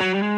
Mm-hmm.